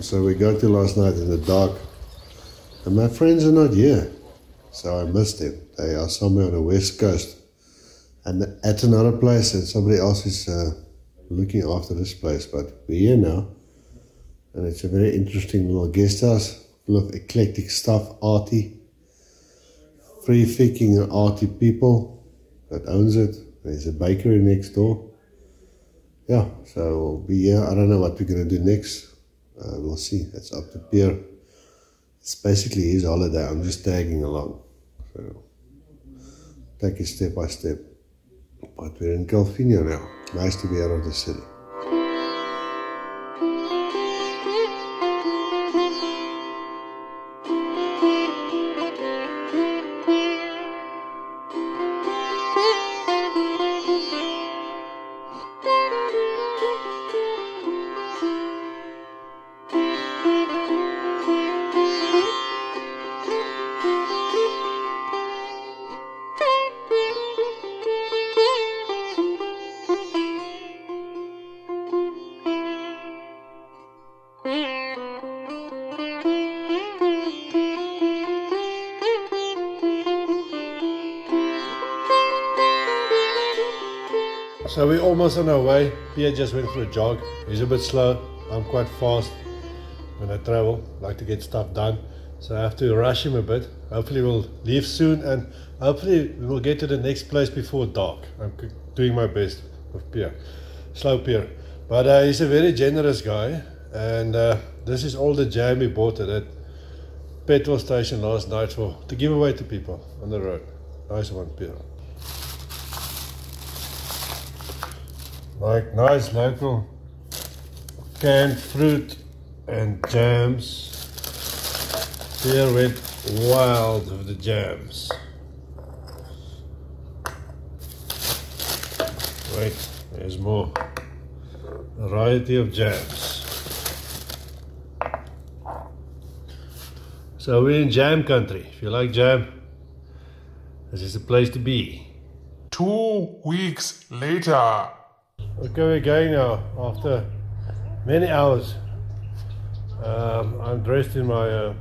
So we got to last night in the dark, and my friends are not here, so I missed them. They are somewhere on the west coast, and at another place, and somebody else is uh, looking after this place. But we're here now, and it's a very interesting little guest house full of eclectic stuff, arty, free thinking and arty people that owns it. There's a bakery next door. Yeah, so we'll be here. I don't know what we're gonna do next. Uh, we'll see. It's up to Pierre. It's basically his holiday. I'm just tagging along. So take it step by step. But we're in Calvinia now. Nice to be out of the city. Almost on our way. Pierre just went for a jog. He's a bit slow. I'm quite fast when I travel. like to get stuff done. So I have to rush him a bit. Hopefully we'll leave soon and hopefully we will get to the next place before dark. I'm doing my best with Pierre. Slow Pierre. But uh, he's a very generous guy and uh, this is all the jam he bought at that petrol station last night for to give away to people on the road. Nice one, Pierre. Like nice local canned fruit and jams. Pierre went wild with the jams. Wait, there's more variety of jams. So we're in jam country. If you like jam, this is the place to be. Two weeks later. Okay, we're going now after many hours. Um, I'm dressed in my uh,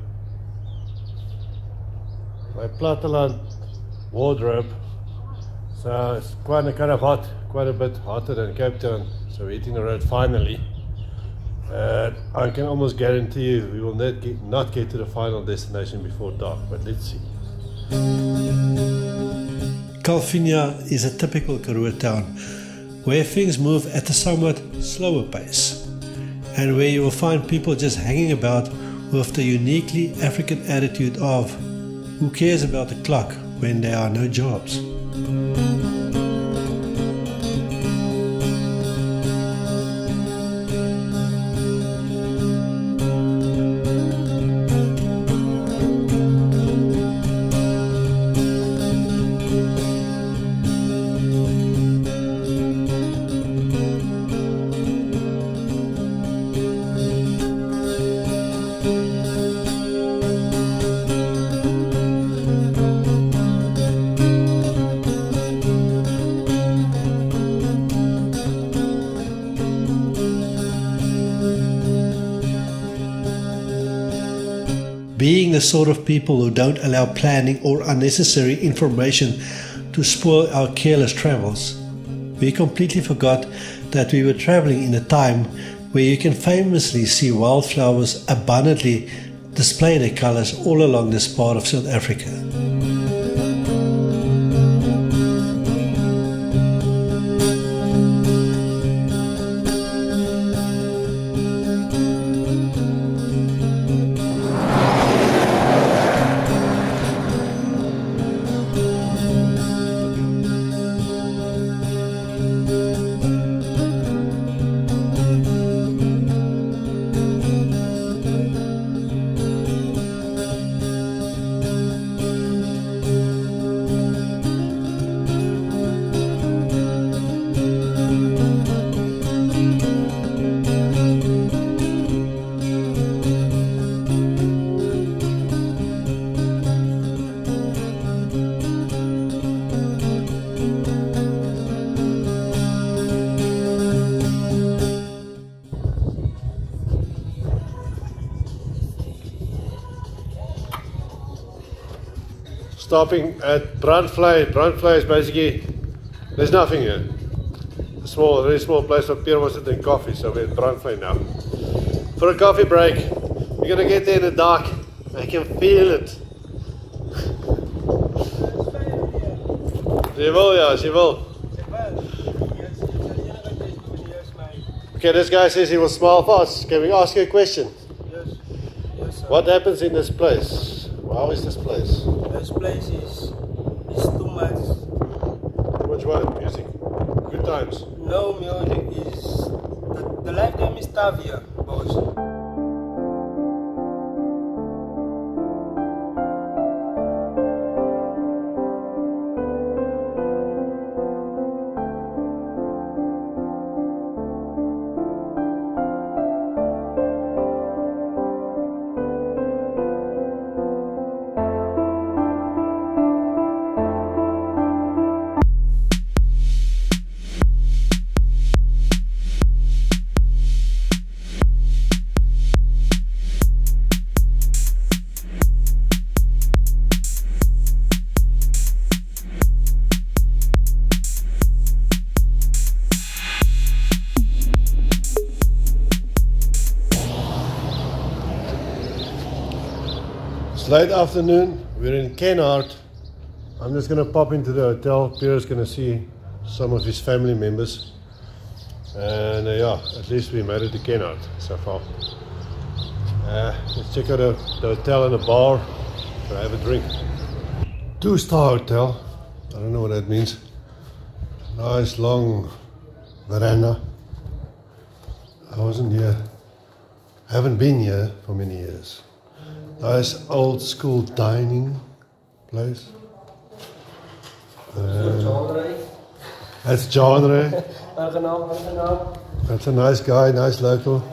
my Platteland wardrobe, so it's quite a kind of hot, quite a bit hotter than Cape Town. So we're hitting the road finally. I can almost guarantee you we will not get, not get to the final destination before dark, but let's see. Calvinia is a typical Karoo town where things move at a somewhat slower pace and where you will find people just hanging about with the uniquely African attitude of who cares about the clock when there are no jobs. Being the sort of people who don't allow planning or unnecessary information to spoil our careless travels, we completely forgot that we were traveling in a time where you can famously see wildflowers abundantly display their colors all along this part of South Africa. Stopping at Brandvlei. Brandvlei is basically, there's nothing here. A small, very small place where Pierre wants to drink coffee, so we're at Brandvlei now. For a coffee break, we're gonna get there in the dark. I can feel it. She wil, ja, she wil. Okay, this guy says he will smile us. Can we ask you a question? Yes. Yes. What happens in this place? How is this place? This place is is too much. Too much what? Music. Good times. No music is the, the lifetime is tough here, boss. Late afternoon. We're in Kenhardt. I'm just gonna pop into the hotel. Pierre's gonna see some of his family members. And uh, yeah, at least we made it to Kenhardt so far. Uh, let's check out the, the hotel and the bar. Gonna have a drink. Two star hotel. I don't know what that means. Nice long veranda. I wasn't here. I haven't been here for many years. Nice old school dining place. That's John Ray. That's a nice guy, nice local.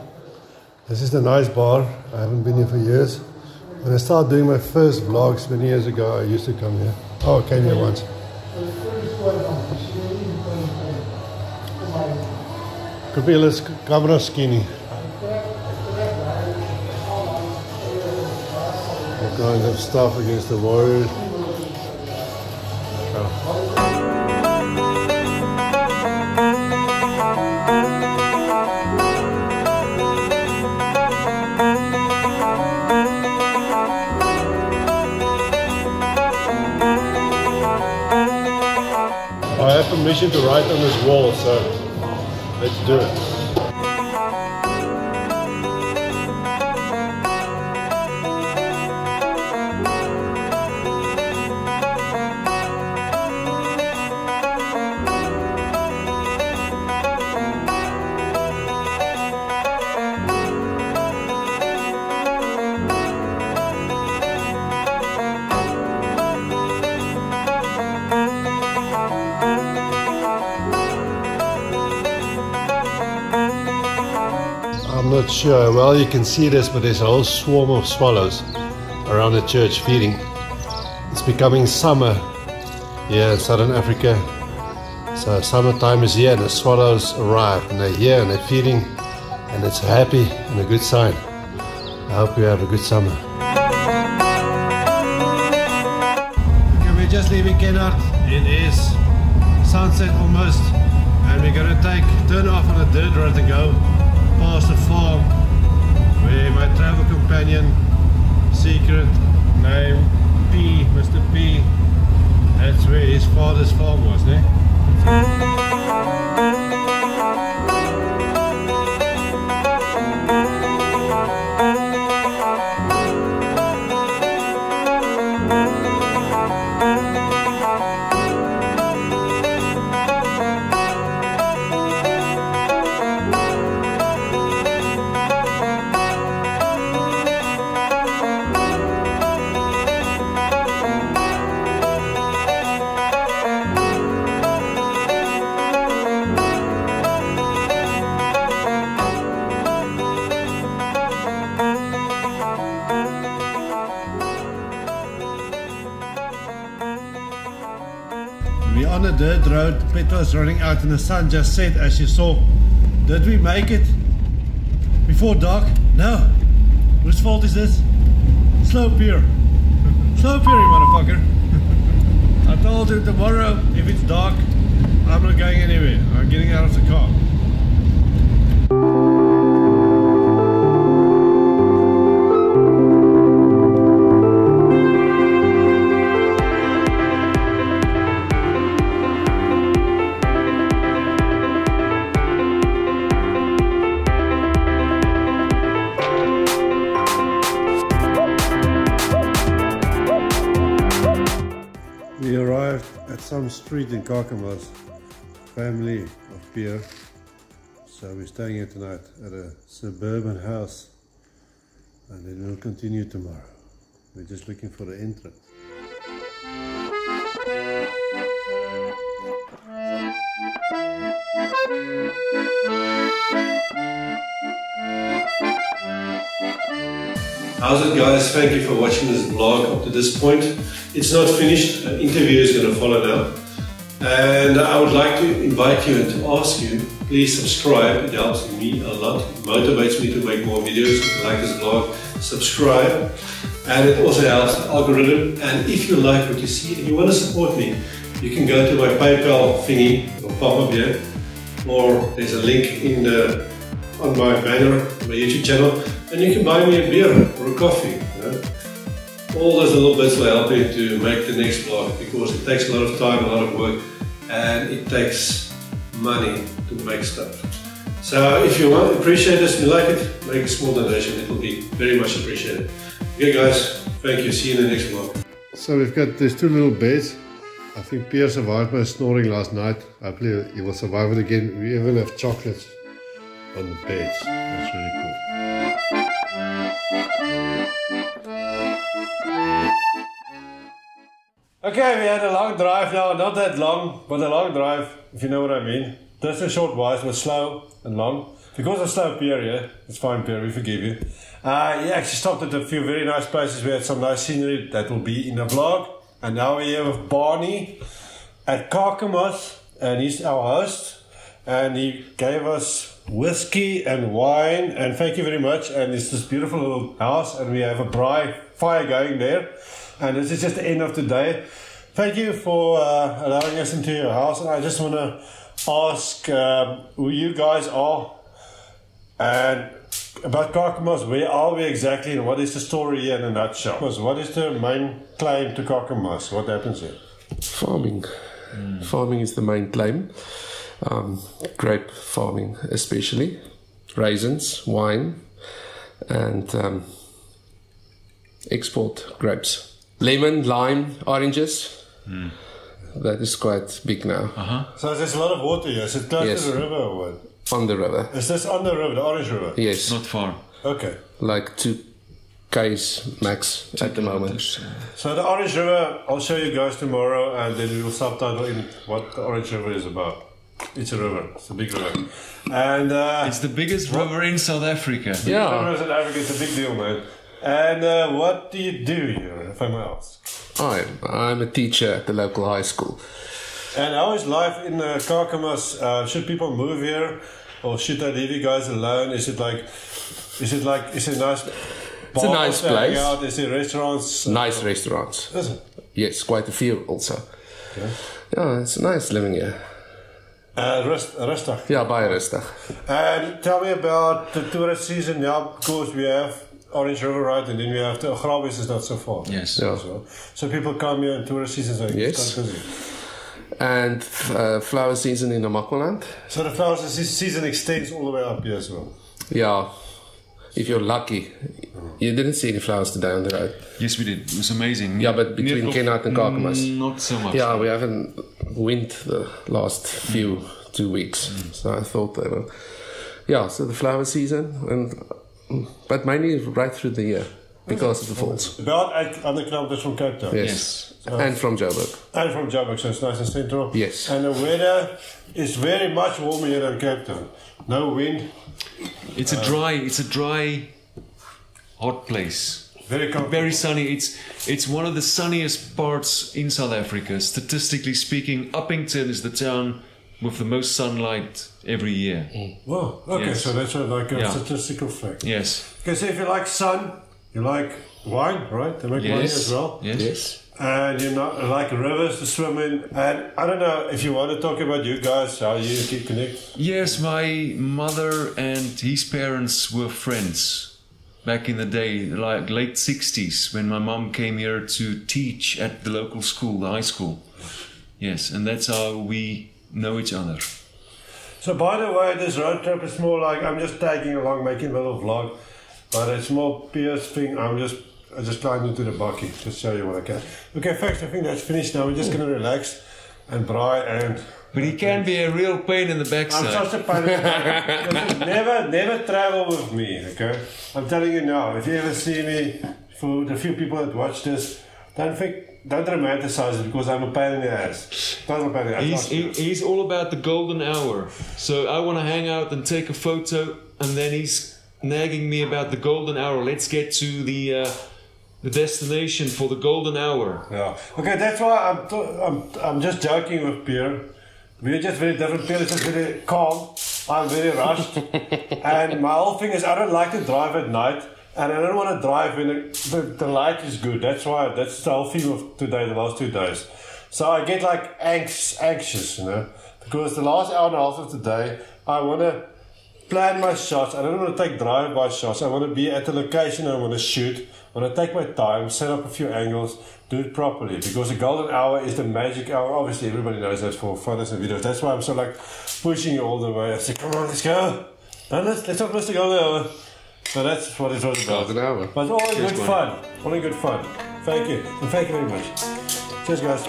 This is a nice bar. I haven't been here for years. When I started doing my first vlogs many years ago, I used to come here. Oh, I came here once. Could be a little camera skinny. All kinds of stuff against the. I have permission to write on this wall, so let's do it. Not sure. Well, you can see this, but there's a whole swarm of swallows around the church feeding. It's becoming summer here in southern Africa. So summertime is here and the swallows arrive and they're here and they're feeding and it's happy and a good sign. I hope you have a good summer. Okay, we're just leaving Kenhardt. It is sunset almost and we're gonna take turn off on a dirt road and go past the farm where my travel companion secret name P Mr. P that's where his father's farm was ne? Petrol running out and the sun just set as you saw. Did we make it before dark? No. Whose fault is this? Slow Pierre. Slow Pierre, you motherfucker. I told you tomorrow, if it's dark, I'm not going anywhere. I'm getting out of the car. At some street in Kakamas, family of beer. So we're staying here tonight at a suburban house and then we'll continue tomorrow. We're just looking for the entrance. How's it guys? Thank you for watching this vlog up to this point. It's not finished, an interview is going to follow now. And I would like to invite you and to ask you, please subscribe, it helps me a lot, it motivates me to make more videos, like this vlog, subscribe. And it also helps the algorithm. And if you like what you see and you want to support me, you can go to my PayPal thingy, or pop up here, or there's a link in the on my banner, my YouTube channel, and you can buy me a beer or a coffee. You? All those little bits will help me to make the next vlog because it takes a lot of time, a lot of work, and it takes money to make stuff. So if you want, appreciate this, you like it, make a small donation. It will be very much appreciated. Okay, guys, thank you. See you in the next vlog. So we've got these two little beds. I think Pierre survived my snoring last night. Hopefully he will survive it again. We even have chocolates on the beds. That's really cool. Okay, we had a long drive now, not that long, but a long drive, if you know what I mean. Just a short it was slow and long. Because of slow Pierre, yeah? it's fine, Pierre, we forgive you. Uh, he actually stopped at a few very nice places. We had some nice scenery that will be in the vlog. And now we're here with Barney at Kakamas, and he's our host. And he gave us whiskey and wine, and thank you very much. And it's this beautiful little house, and we have a braai fire going there. And this is just the end of the day. Thank you for uh, allowing us into your house. And I just want to ask um, who you guys are and about Kakamas. Where are we exactly, and what is the story here in a nutshell? Because What is the main claim to Kakamas? What happens here? Farming. Farming is the main claim. Um, grape farming, especially. Raisins, wine, and um, export grapes. Lemon, lime, oranges. That is quite big now. So there's a lot of water here. Is it close Yes. to the river or what? On the river. Is this on the river, the Orange River? Yes. Not far. Okay. like two Ks max at the moment. So the Orange River, I'll show you guys tomorrow, and then we will subtitle in what the Orange River is about. It's a river. It's a big river, and uh, It's the biggest river in South Africa. Yeah. rivers in South Africa is a big deal, man. And uh, what do you do here, if I may ask? I'm, I'm a teacher at the local high school. And how is life in uh, Kakamas? Uh, should people move here, or should I leave you guys alone? Is it like, is it like, is it nice? It's a nice place. Out? Is it restaurants? Nice restaurants. Is it? Yes, quite a few also. Yeah, it's nice living here. Uh, rust, rustig. Ja, baie rustig. And tell me about the tourist season now, because we have Orange River, right? And then we have the Grabis is not so far. Yes. Ja. So, so people come here in tourist season, so Yes. It's quite busy. And uh, flower season in the Namakwaland. So the flower season extends all the way up here as well. Yeah, if you're lucky. You didn't see any flowers today on the road. Yes, we did. It was amazing. Yeah, but between Near- and Kakamas. Mm, Not so much. Yeah, we haven't wind the last few two weeks, so I thought they were. Yeah, so the flower season, and but mainly right through the year because of the falls About 800 kilometers from Cape Town. yes, uh, and from Joburg. And from Joburg, so it's nice and central. Yes. And the weather is very much warmer here than Cape Town. No wind, It's a uh, dry. It's a dry, hot place. very comfortable. Very sunny. It's it's one of the sunniest parts in South Africa. Statistically speaking, Upington is the town with the most sunlight every year. Mm. Wow, okay, Yes. so that's a, like a Yeah. statistical fact. Yes. Because if you like sun, You like wine, right? They make wine as well. Yes. Yes. And you not like rivers to swim in. And I don't know if you want to talk about you guys, how you keep connect. Yes, my mother and his parents were friends back in the day, like late 60s, when my mom came here to teach at the local school, the high school. Yes, and that's how we know each other. So by the way, this road trip is more like I'm just tagging along, making a little vlog, but it's more Pierre's thing. I'm just I just climbed into the bakkie to show you what I can. Okay, folks, I think that's finished now. We're just gonna relax and braai and. But he can be a real pain in the backside. I'm backside. such a pain. Listen, never, never travel with me. Okay, I'm telling you now. If you ever see me, for the few people that watch this, don't think, don't romanticize it because I'm a pain in the ass. Not a pain in the ass. He's, he, he's all about the golden hour. So I want to hang out and take a photo, and then he's nagging me about the golden hour. Let's get to the uh, the destination for the golden hour. Yeah. Okay, that's why I'm, t- I'm, I'm just joking with Pierre. We're just very different. Pierre is just very calm. I'm very rushed. and my whole thing is I don't like to drive at night. And I don't want to drive when the, the, the light is good. That's why, that's the whole theme of today, the last two days. So I get like anx, anxious, you know. Because the last hour and a half of the day, I want to plan my shots. I don't want to take drive-by shots. I want to be at the location I want to shoot. I want to take my time, set up a few angles, do it properly. Because the golden hour is the magic hour. Obviously, everybody knows that for photos and videos. That's why I'm so like pushing you all the way. I say, come on, let's go. No, let's, let's not miss the golden hour. So that's what it was about. Golden hour. But all in good fun. All in good fun. Thank you. And thank you very much. Cheers, guys.